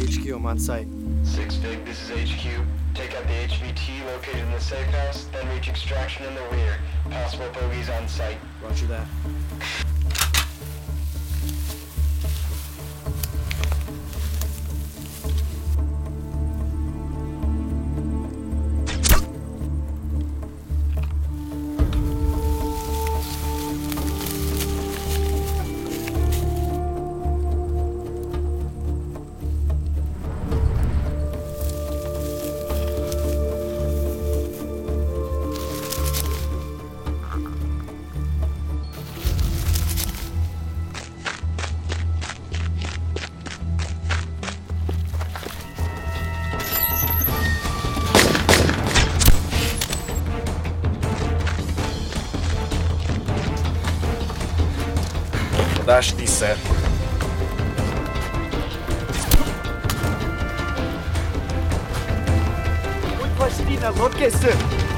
HQ, I'm on site. Six Fig, this is HQ. Take out the HVT located in the safe house, then reach extraction in the rear. Possible bogeys on site. Roger that. Satanás certo. Muito vais, enlouquecer!